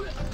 Ugh.